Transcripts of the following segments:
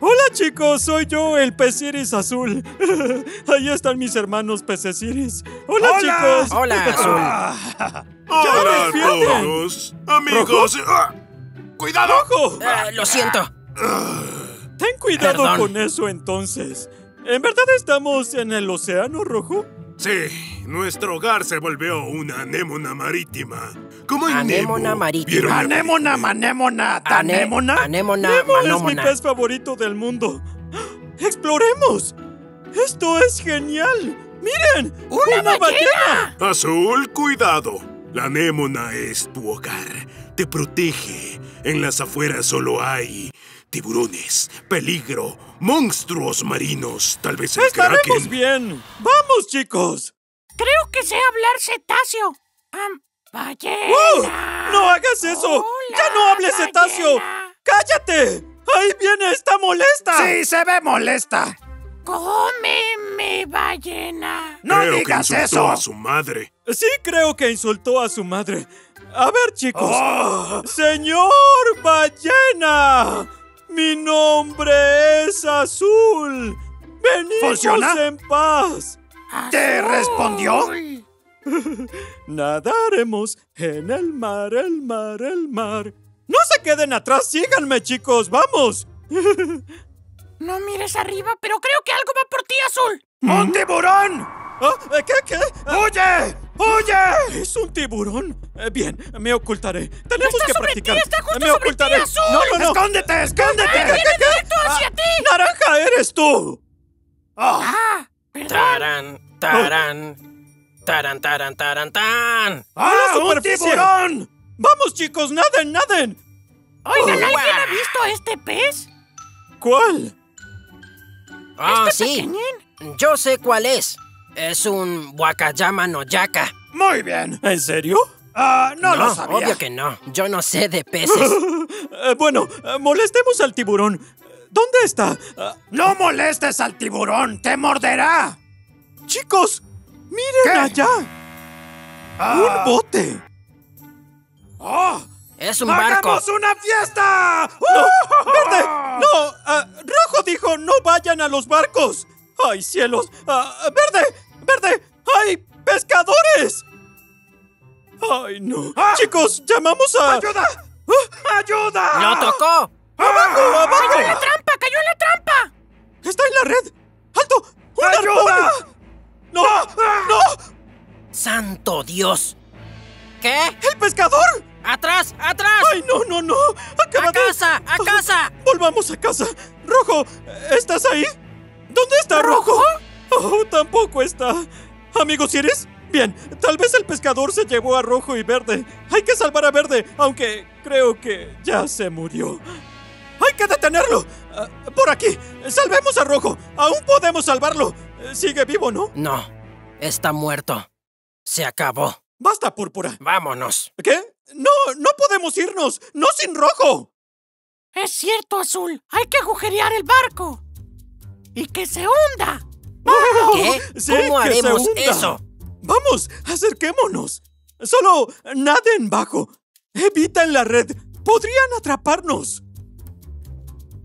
Hola chicos, soy yo, el pez iris azul. Ahí están mis hermanos peces iris. Hola, Hola. chicos. Hola, Azul. Hola a todos, amigos. ¡Ah! ¡Cuidado! ¡Rojo! Eh, lo siento. Ten cuidado Perdón. con eso entonces. ¿En verdad estamos en el océano rojo? Sí, nuestro hogar se volvió una anémona marítima. Como en Anémona Nemo. marítima. ¿Vieron la- Anémona, manémona, tanémona. Anémona, Nemo es mi pez favorito del mundo. ¡Exploremos! ¡Esto es genial! ¡Miren! ¡Una, ballena! Azul, cuidado. La anémona es tu hogar. Te protege. En las afueras solo hay tiburones, peligro, monstruos marinos, tal vez el ¡Estaremos kraken. bien! ¡Vamos, chicos! Creo que sé hablar cetáceo. Am, ballena. ¡Uh! ¡No hagas eso! Hola, ¡Ya no hables cetáceo! ballena. ¡Cállate! ¡Ahí viene! ¡Está molesta! Sí, se ve molesta. Cómeme, ballena. No Creo que digas insultó eso. a su madre. Sí creo que insultó a su madre. A ver, chicos. Oh. ¡Señor ballena! Mi nombre es Azul. Venimos ¿Funciona? en paz. ¿Te Azul. respondió? Nadaremos en el mar, el mar, el mar. No se queden atrás, síganme, chicos, vamos. No mires arriba, pero creo que algo va por ti, Azul. ¡Un tiburón! Ah, ¿Qué, qué? Ah, ¡Huye! ¡Huye! ¿Es un tiburón? Eh, bien, me ocultaré. Tenemos Está que sobre ti, practicar. está justo me sobre ti, ocultaré. Azul. No, no, no. ¡Escóndete, escóndete! ¡Viene directo hacia ti! ¡Naranja eres tú! Ah, Ah, perdón. Taran, taran. Taran, taran, taran, tan. ¡Ah, ¡A la un superficie! tiburón! ¡Vamos, chicos, naden, naden! Oigan, ¿alguien Guau. ha visto a este pez? ¿Cuál? Ah, Este sí. pequeñín. Yo sé cuál es. Es un Wakayama no Yaka. Muy bien. ¿En serio? Ah, no, lo sabía. obvio que no. Yo no sé de peces. Eh, bueno, eh, molestemos al tiburón. ¿Dónde está? Ah, No molestes al tiburón, te morderá. chicos, miren ¿Qué? allá. Ah, Un bote. oh, Es un barco. ¡Hagamos una fiesta! ¡Verde! ¡No! ah, ¡Rojo dijo no vayan a los barcos! ¡Ay, cielos! Ah, ¡Verde! ¡Verde! ¡Ay, pescadores! ¡Ay, no! Ah. Chicos, llamamos a... ¡Ayuda! ¡Ayuda! ¡Lo tocó! ¡Abajo, abajo! ¡Cayó en la trampa! ¡Cayó en la trampa! ¡Está en la red! ¡Alto! ¡Un ¡Ayuda! arpón! ¡No! ¡No! ¡Santo Dios! ¿Qué? ¡El pescador! ¡Atrás! ¡Atrás! ¡Ay, no, no, no! ¡Acaba ¡A de... casa! ¡A casa! ¡Volvamos a casa! ¡Rojo! ¿Estás ahí? ¿Dónde está Rojo? Oh, tampoco está. Amigos, ¿eres? Bien, tal vez el pescador se llevó a Rojo y Verde. Hay que salvar a Verde, aunque creo que ya se murió. ¡Hay que detenerlo! Ah, por aquí, salvemos a Rojo. Aún podemos salvarlo. Sigue vivo, ¿no? No, está muerto. Se acabó. Basta, Púrpura. Vámonos. ¿Qué? No, no podemos irnos. No sin Rojo. Es cierto, Azul. Hay que agujerear el barco. Y que se hunda. ¿Qué? Sí, ¿Cómo que se haremos hunda. eso? Vamos, acerquémonos. Solo naden bajo. Eviten la red. Podrían atraparnos.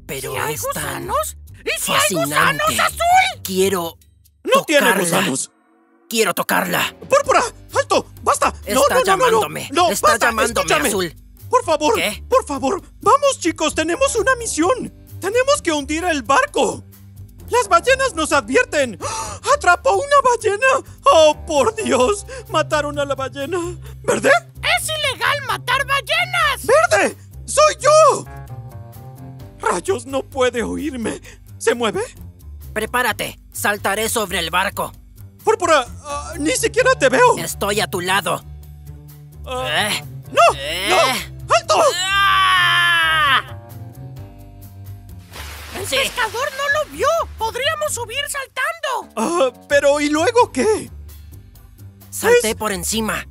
Pero ¿Y hay es tan gusanos? ¿Y si hay gusanos, Azul? Quiero No tiene gusanos. Quiero tocarla. ¡Púrpura! ¡Alto! ¡Basta! Está no, no, no, no, no. llamándome. No, Está basta, llamándome, escúchame. Azul. Por favor, ¿Qué? por favor. Vamos, chicos, tenemos una misión. Tenemos que hundir el barco. Las ballenas nos advierten. ¡Ah! ¡Atrapó una ballena! ¡Oh, por Dios! Mataron a la ballena. ¿Verde? ¡Es ilegal matar ballenas! ¡Verde! ¡Soy yo! Rayos, no puede oírme. ¿Se mueve? Prepárate. Saltaré sobre el barco. Púrpura, ah, ni siquiera te veo. Estoy a tu lado. Ah, Eh. ¡No! Eh. ¡No! ¡Alto! ¡Ah! El Sí. pescador no lo vio. Podríamos subir saltando. Pero ¿y luego qué? Salté por encima.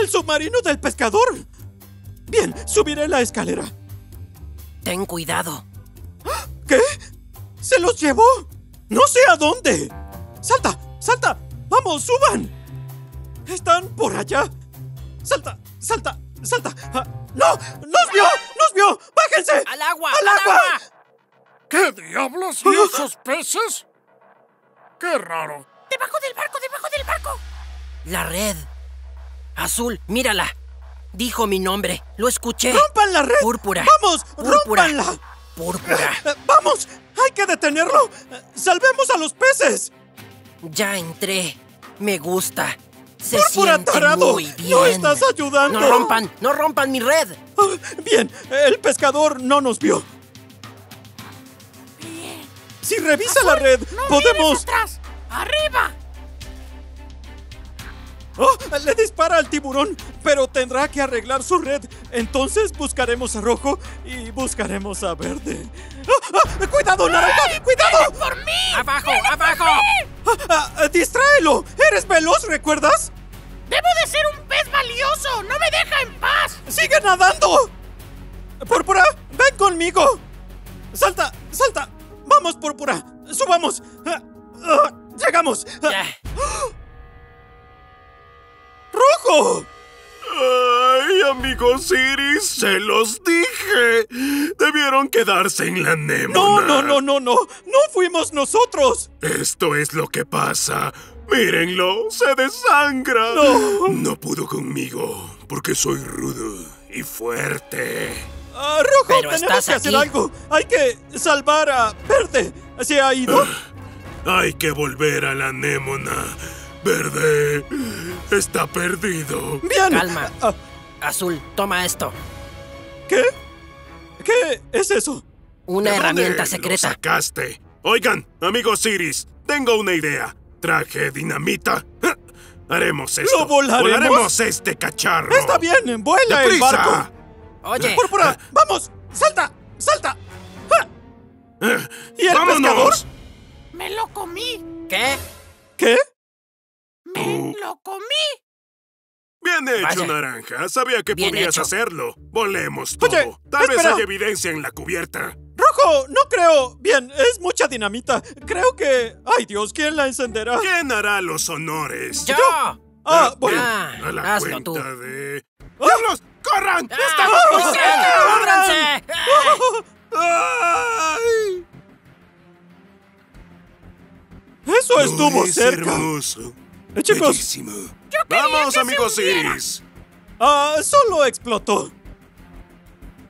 ¡El submarino del pescador! Bien, subiré la escalera. Ten cuidado. ¿Qué? ¿Se los llevó? No sé a dónde. ¡Salta! ¡Salta! ¡Vamos, suban! Están por allá. ¡Salta! ¡Salta! ¡Salta! Ah, ¡No! ¡Nos vio! ¡Nos vio! ¡Bájense! ¡Al agua! ¡Al ¡Al agua! agua! ¿Qué diablos? ¿Y esos peces? ¡Qué raro! ¡Debajo del barco, debajo del barco! La red. Azul, mírala. Dijo mi nombre. Lo escuché. ¡Rompan la red! Púrpura. ¡Vamos! Púrpura. ¡Rómpanla! Púrpura. ¡Vamos! ¡Hay que detenerlo! ¡Salvemos a los peces! Ya entré. Me gusta. Se ¡Púrpura siente tarado! muy bien. ¡No estás ayudando! No rompan, no rompan mi red. Ah, Bien, el pescador no nos vio. Bien. Si revisa la red, ¡No podemos... mires atrás! ¡Arriba! ¡Oh! Le dispara al tiburón, pero tendrá que arreglar su red. Entonces buscaremos a Rojo y buscaremos a Verde. ¡Ah! ¡Ah! ¡Cuidado, Naranja! ¡Cuidado! ¡Por mí! ¡Abajo, abajo! ¡Ah! ¡Ah! ¡Distráelo! ¡Eres veloz, ¿recuerdas? ¡Debo de ser un pez valioso! ¡No me deja en paz! ¡Sigue nadando! ¡Púrpura! ¡Ven conmigo! ¡Salta! ¡Salta! ¡Vamos, Púrpura! ¡Subamos! ¡Ah! ¡Ah! ¡Llegamos! ¡Ah! Ya. ¡Rojo! ¡Ay, amigos Iris! ¡Se los dije! Debieron quedarse en la némona. No, no, no, no, no. No fuimos nosotros. Esto es lo que pasa. Mírenlo, se desangra. No. No pudo conmigo porque soy rudo y fuerte. Ah, Rojo, Pero tenemos estás que hacer algo. Hay que salvar a Verde. ¿Se ha ido? Hay que volver a la némona. Verde está perdido. Bien. Calma. Ah, Azul, toma esto. ¿Qué? ¿Qué es eso? Una ¿De dónde herramienta lo secreta. sacaste? Oigan, amigos Iris, tengo una idea. Traje dinamita. Haremos esto. ¿Lo volaremos? Volaremos este cacharro. Está bien, vuela el ¡Deprisa! barco. Oye, Púrpura, vamos, salta, salta. ¡Ah! Eh, ¿Y el ¡Vámonos! pescador? ¡Me lo comí! ¿qué? ¿Qué? ¡Me lo comí! Bien hecho, Vaya. naranja. Sabía que Bien podías hecho. hacerlo. Volemos todo. Oye, Tal vez espera. haya evidencia en la cubierta. Rojo, no creo. Bien, es mucha dinamita. Creo que... Ay, Dios, ¿quién la encenderá? ¿Quién hará los honores? ¡Yo! Ah, bueno. Ah, A la hazlo tú. cuenta de... ¡Diablos! ¡Corran! ¡Ah! ¡Estamos muy ¡Corran! cerca! ¡Córranse! ¡Ay! Eso No estuvo es cerca. hermoso. Eh, chicos, Bellísimo. Vamos, amigos Iris. ah, solo explotó.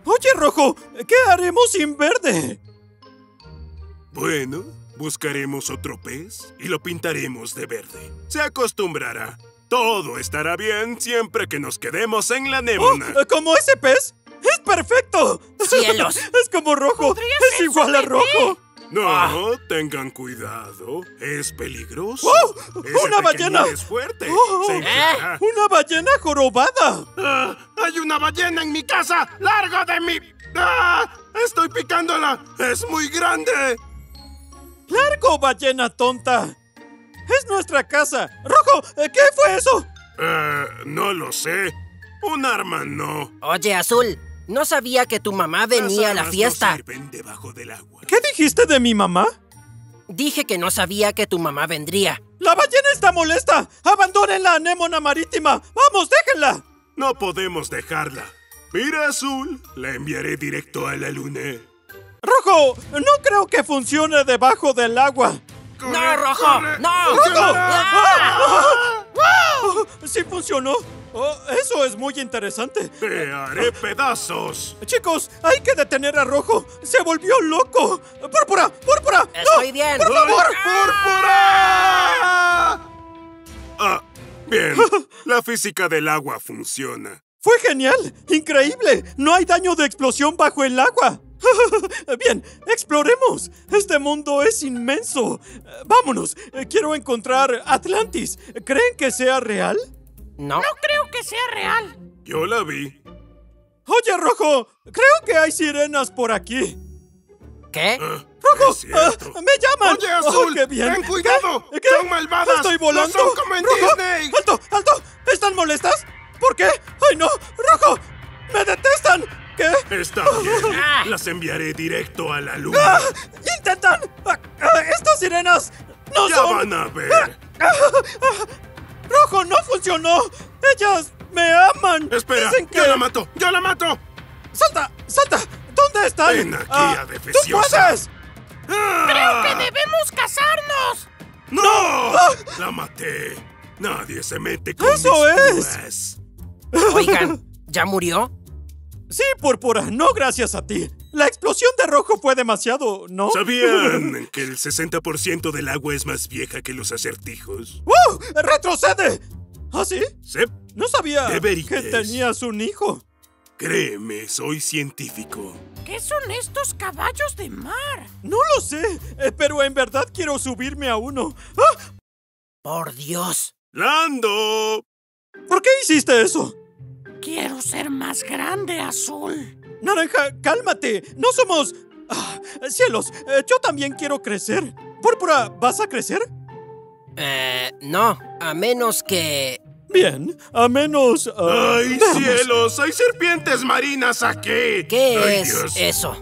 Oye, Rojo, ¿qué haremos sin Verde? Bueno, buscaremos otro pez y lo pintaremos de verde. Se acostumbrará. Todo estará bien siempre que nos quedemos en la Oh, némona. ¿Como ese pez? ¡Es perfecto! ¡Cielos! Es como rojo. Es igual a rojo. No, Ah. tengan cuidado. Es peligroso. ¡Oh! Ese ¡Una ballena! Es fuerte. ¡Oh! Se inflará. ¡Una ballena jorobada! ¡Ah! ¡Hay una ballena en mi casa! ¡Largo de mi! ¡Ah! ¡Estoy picándola! ¡Es muy grande! ¡Largo, ballena tonta! ¡Es nuestra casa! ¡Rojo! ¿Qué fue eso? Eh, no lo sé. Un arma no. Oye, Azul, no sabía que tu mamá venía a la fiesta. No sirven debajo del agua. ¿Qué dijiste de mi mamá? Dije que no sabía que tu mamá vendría. ¡La ballena está molesta! ¡Abandonen la anémona marítima! ¡Vamos, déjenla! No podemos dejarla. Mira, Azul, la enviaré directo a la luna. ¡Rojo! No creo que funcione debajo del agua. ¡No, Rojo! ¡No! ¡Rojo! ¡Ah! Oh, ¡Sí funcionó! Oh, eso es muy interesante. Te haré pedazos. Chicos, hay que detener a Rojo. ¡Se volvió loco! ¡Púrpura! ¡Púrpura! ¡No! Estoy bien. ¡Por favor! ¡Púrpura! Ah, bien. La física del agua funciona. ¡Fue genial! ¡Increíble! ¡No hay daño de explosión bajo el agua! Bien, exploremos. Este mundo es inmenso. Vámonos. Quiero encontrar Atlantis. ¿Creen que sea real? No. No creo que sea real. Yo la vi. Oye, Rojo, creo que hay sirenas por aquí. ¿Qué? Ah, ¡Rojo! ah, ¡Me llaman! Oye, ¡Oh, Azul, qué bien! ten cuidado. ¿Qué? Son malvadas. ¡Estoy No volando! son como en ¡Rojo! Disney. ¡Alto! ¡Alto! ¿Están molestas? ¿Por qué? ¡Ay, no! ¡Rojo! ¡Me detestan! ¿Qué? Está bien. Ah. Las enviaré directo a la luna. ¡Ah! ¡Intentan! Ah, ah, ¡Estas sirenas no Ya son! van a ver. ¡Rojo, no funcionó! ¡Ellas me aman! Espera, Dicen que... yo la mato. Yo la mato. ¡Salta! ¡Salta! ¿Dónde están? Ven aquí, Ah, ¡Tú puedes! ¡Ah! ¡Que debemos casarnos! ¡No! La maté. Nadie se mete con ¡Eso mis es! Oigan, ¿ya murió? Sí, Púrpura, no gracias a ti. La explosión de rojo fue demasiado, ¿no? ¿Sabían que el 60% del agua es más vieja que los acertijos? ¡Wow! ¡Retrocede! ¿Ah, sí? Sep, No sabía que tenías un hijo. créeme, soy científico. ¿Qué son estos caballos de mar? No lo sé, eh, pero en verdad quiero subirme a uno. ¡Ah! Por Dios. ¡Lando! ¿Por qué hiciste eso? Quiero ser más grande, Azul. Naranja, cálmate. No somos... Ah, cielos, eh, yo también quiero crecer. Púrpura, ¿vas a crecer? Eh, no, a menos que... Bien, a menos... ah, ¡Ay, cielos! ¡Hay serpientes marinas aquí! ¿Qué ¡Ay, es Dios! eso?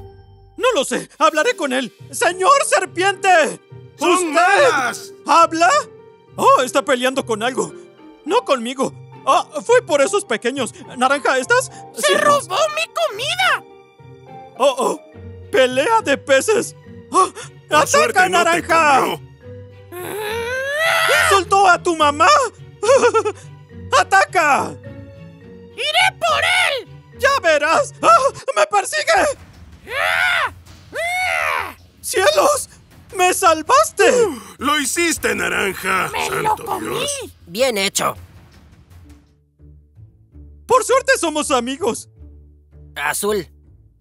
No lo sé, hablaré con él. ¡Señor serpiente! ¡Son ¿Usted malas! habla? Oh, está peleando con algo. No conmigo. Ah, fue por esos pequeños. Naranja, ¿estás? ¡Se Cielos. robó mi comida! Oh, oh. Pelea de peces. Ah, suerte ¡Ataca, no naranja! comió. ¡Insultó a tu mamá! ¡Ataca! ¡Iré por él! ¡Ya verás! ¡Ah! ¡Me persigue! ¡Cielos! ¡Me salvaste! ¡Lo hiciste, naranja! ¡Me lo ¡Santo comí! Dios! Bien hecho. Por suerte somos amigos. Azul,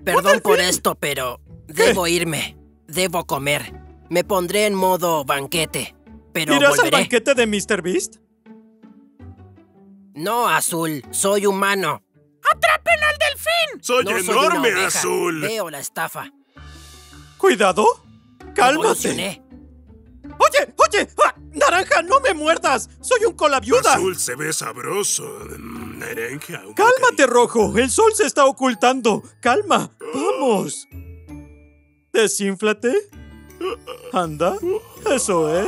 perdón por esto, pero debo irme. Debo comer. Me pondré en modo banquete. Pero ¿Irás al volveré. banquete de Mr. Beast? No, Azul, soy humano. ¡Atrapen al delfín! ¡Soy no enorme, azul! Veo la estafa. Cuidado. Cálmate. Evolucioné. Oye, oye. ¡Ah! Naranja, no me muerdas. Soy un cola viuda. Azul se ve sabroso. Cálmate. Rojo. El sol se está ocultando. Calma. Vamos. Desínflate. Anda. Eso es.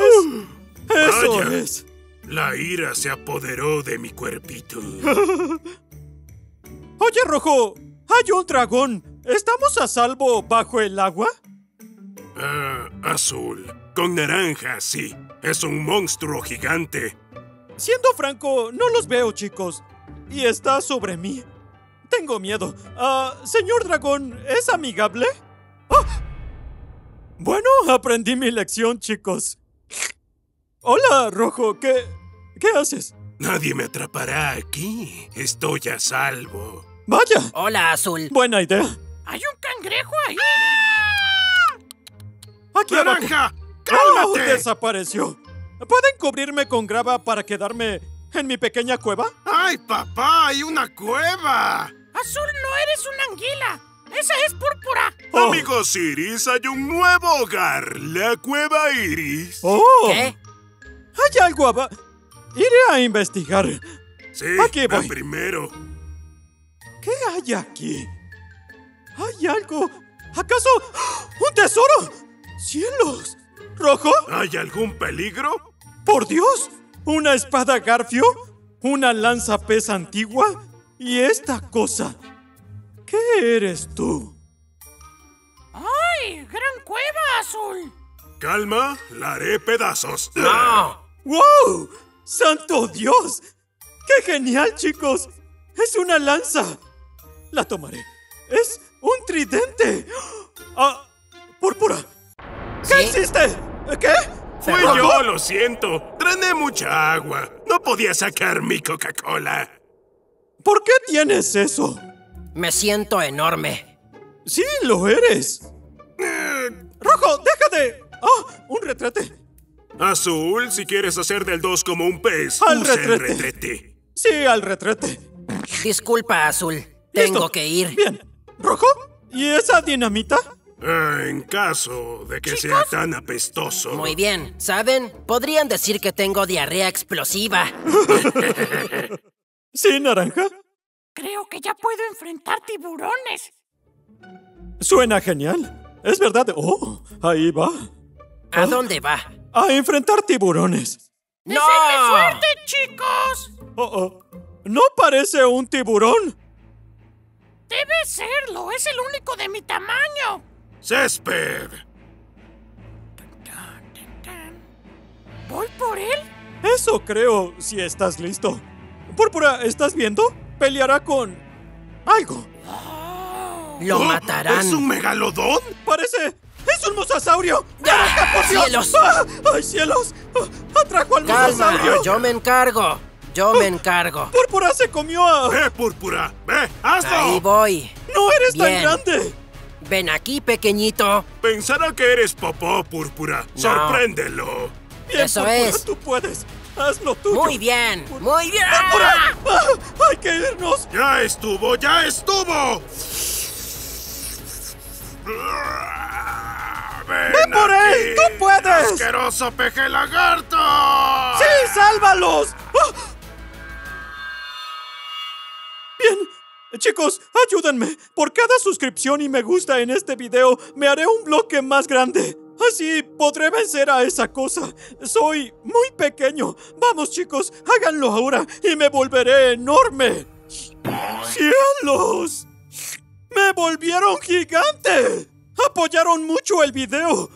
Eso Vaya. es. La ira se apoderó de mi cuerpito. Oye, Rojo. Hay un dragón. ¿Estamos a salvo bajo el agua? Ah, azul. Con naranja, sí. Es un monstruo gigante. Siendo franco, no los veo, chicos. Y está sobre mí. Tengo miedo. Ah, señor dragón, ¿es amigable? ¡Ah! Bueno, aprendí mi lección, chicos. Hola, Rojo. ¿Qué... qué haces? Nadie me atrapará aquí. Estoy a salvo. Vaya. Hola, Azul. Buena idea. ¡Hay un cangrejo ahí! Aquí abajo. ¡Naranja! ¡Oh! ¡Cálmate! desapareció. ¿Pueden cubrirme con grava para quedarme en mi pequeña cueva? ¡Ay, papá! ¡Hay una cueva! Azul, no eres una anguila. Esa es púrpura. Oh. Amigos Iris, hay un nuevo hogar. La cueva Iris. ¡Oh! ¿Qué? Hay algo abajo. Iré a investigar. Sí, Aquí voy. primero. ¿Qué hay aquí? ¿Hay algo? ¿Acaso un tesoro? ¡Cielos! ¿Rojo? ¿Hay algún peligro? ¡Por Dios! ¿Una espada garfio? ¿Una lanza pez antigua? ¿Y esta cosa? ¿Qué eres tú? ¡Ay! ¡Gran cueva, Azul! Calma, la haré pedazos. No. ¡Wow! ¡Santo Dios! ¡Qué genial, chicos! ¡Es una lanza! La tomaré. ¡Es un tridente! ¡Ah! ¡Púrpura! ¿Qué hiciste? ¿Qué? Fui yo, lo siento. Drené mucha agua. No podía sacar mi Coca-Cola. ¿Por qué tienes eso? Me siento enorme. Sí, lo eres. Eh, ¡Rojo, deja de... ¡Ah! ¡Un retrete! Azul, si quieres hacer del 2 como un pez, Al usa el retrete. retrete. Sí, al retrete. Disculpa, Azul. Tengo Listo. que ir. Bien. ¿Rojo? ¿Y esa dinamita? Ah, en caso de que sea tan apestoso. Muy bien. ¿Saben? Podrían decir que tengo diarrea explosiva. Sí, naranja. Creo que ya puedo enfrentar tiburones. Suena genial. Es verdad. Oh, ahí va. ¿A dónde va? A enfrentar tiburones. ¡No! ¡Deseenme suerte, chicos! Oh, oh. ¿No parece un tiburón? Debe serlo. Es el único de mi tamaño. ¡Césped! ¿Voy por él? Eso creo, si estás listo. Púrpura, ¿estás viendo? Peleará con... algo. Oh. Lo oh, matarán. ¿Es un megalodón? Parece... ¡Es un mosasaurio! ¡Ah, por ¡Cielos! ¡Ah! ¡Ay, cielos! ¡Ah, ¡Atrajo al Calma, mosasaurio! yo me encargo. Yo me ¡Ah! encargo. ¡Púrpura se comió a... ¡Ve, Púrpura! ¡Ve! ¡Hazlo! Ahí voy. ¡No eres tan grande! Ven aquí, pequeñito. Pensará que eres popó, Púrpura. No. Sorpréndelo. Bien, Eso Púrpura, es. tú puedes. Haz lo tuyo. Muy bien, muy bien. ¡Púrpura! ¡Ah! ¡Hay que irnos! ¡Ya estuvo, ya estuvo! ¡Ven ¡Ve por él! aquí, ¡Tú puedes! ¡Asqueroso peje lagarto! ¡Sí, sálvalos! Chicos, ayúdenme. Por cada suscripción y me gusta en este video, me haré un bloque más grande. Así podré vencer a esa cosa. Soy muy pequeño. Vamos, chicos, háganlo ahora y me volveré enorme. ¡Cielos! ¡Me volvieron gigante! ¡Apoyaron mucho el video!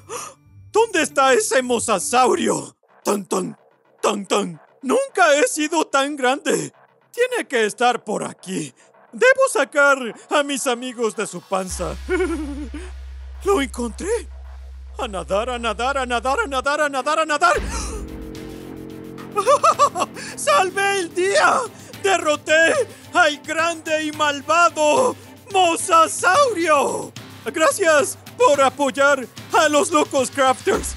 ¿Dónde está ese mosasaurio? ¡Tan, tan, tan, tan! ¡Nunca he sido tan grande! Tiene que estar por aquí. Debo sacar a mis amigos de su panza. ¡Lo encontré! A nadar, a nadar, a nadar, a nadar, a nadar, a nadar. ¡Salvé el día! ¡Derroté al grande y malvado Mosasaurio! Gracias por apoyar a los locos crafters.